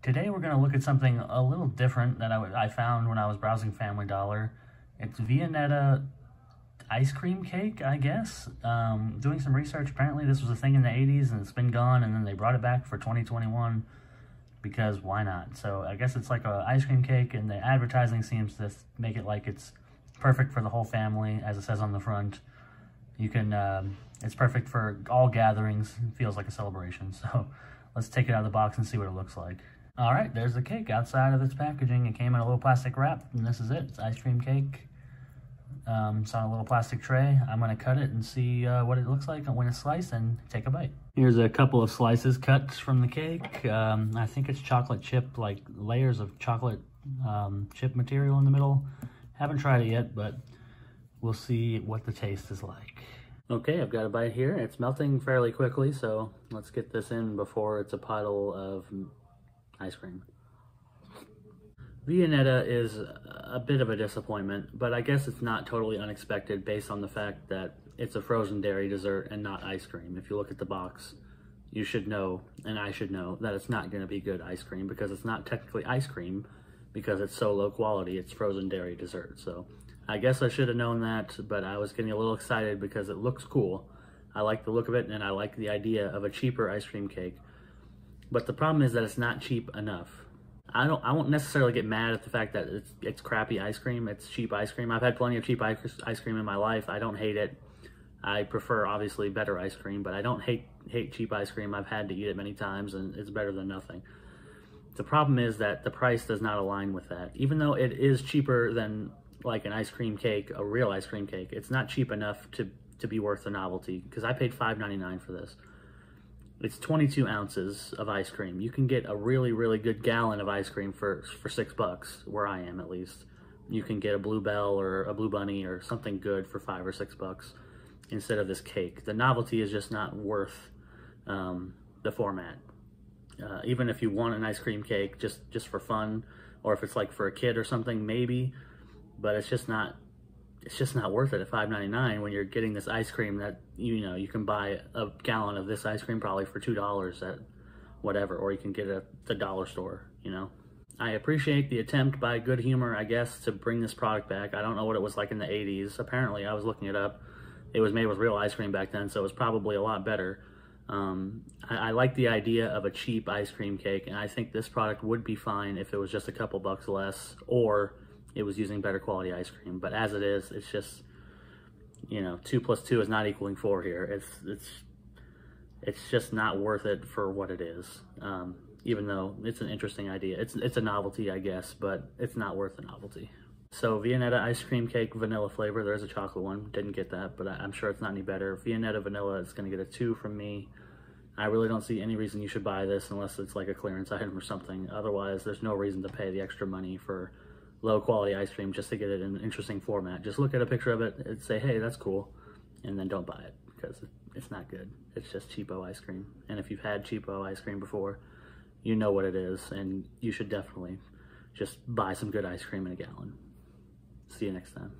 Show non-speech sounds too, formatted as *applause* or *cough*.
Today we're going to look at something a little different that I, I found when I was browsing Family Dollar. It's Viennetta ice cream cake, I guess. Um, doing some research, apparently this was a thing in the 80s and it's been gone and then they brought it back for 2021 because why not? So I guess it's like a ice cream cake and the advertising seems to make it like it's perfect for the whole family as it says on the front. You can, um, it's perfect for all gatherings. It feels like a celebration. *laughs* So let's take it out of the box and see what it looks like. All right, there's the cake outside of its packaging. It came in a little plastic wrap, and this is it. It's ice cream cake. Um, it's on a little plastic tray. I'm gonna cut it and see uh, what it looks like when it's sliced and take a bite. Here's a couple of slices cut from the cake. Um, I think it's chocolate chip, like layers of chocolate um, chip material in the middle. Haven't tried it yet, but we'll see what the taste is like. Okay, I've got a bite here. It's melting fairly quickly, so let's get this in before it's a puddle of ice cream. Viennetta is a bit of a disappointment, but I guess it's not totally unexpected based on the fact that it's a frozen dairy dessert and not ice cream. If you look at the box, you should know, and I should know, that it's not going to be good ice cream because it's not technically ice cream because it's so low quality. It's frozen dairy dessert. So I guess I should have known that, but I was getting a little excited because it looks cool. I like the look of it and I like the idea of a cheaper ice cream cake but the problem is that it's not cheap enough. I don't. I won't necessarily get mad at the fact that it's it's crappy ice cream. It's cheap ice cream. I've had plenty of cheap ice cream in my life. I don't hate it. I prefer obviously better ice cream, but I don't hate hate cheap ice cream. I've had to eat it many times, and it's better than nothing. The problem is that the price does not align with that. Even though it is cheaper than like an ice cream cake, a real ice cream cake, it's not cheap enough to to be worth the novelty. Because I paid $5.99 for this. It's 22 ounces of ice cream. You can get a really, really good gallon of ice cream for, for six bucks, where I am at least. You can get a Blue Bell or a Blue Bunny or something good for five or six bucks instead of this cake. The novelty is just not worth um, the format. Uh, even if you want an ice cream cake just, just for fun, or if it's like for a kid or something, maybe, but it's just not it's just not worth it at $5.99 when you're getting this ice cream that you know you can buy a gallon of this ice cream probably for two dollars at whatever or you can get it at the dollar store you know? I appreciate the attempt by good humor i guess to bring this product back. I don't know what it was like in the 80s apparently i was looking it up. It was made with real ice cream back then so it was probably a lot better. Um, I, I like the idea of a cheap ice cream cake and i think this product would be fine if it was just a couple bucks less or it was using better quality ice cream. But as it is, it's just, you know, two plus two is not equaling four here. It's, it's, it's just not worth it for what it is. Um, even though it's an interesting idea. It's, it's a novelty, I guess, but it's not worth the novelty. So Viennetta ice cream cake vanilla flavor. There's a chocolate one. Didn't get that, but I'm sure it's not any better. Viennetta vanilla is going to get a two from me. I really don't see any reason you should buy this unless it's like a clearance item or something. Otherwise, there's no reason to pay the extra money for low quality ice cream just to get it in an interesting format. Just look at a picture of it and say, hey, that's cool, and then don't buy it because it's not good. It's just cheapo ice cream. And if you've had cheapo ice cream before, you know what it is, and you should definitely just buy some good ice cream in a gallon. See you next time.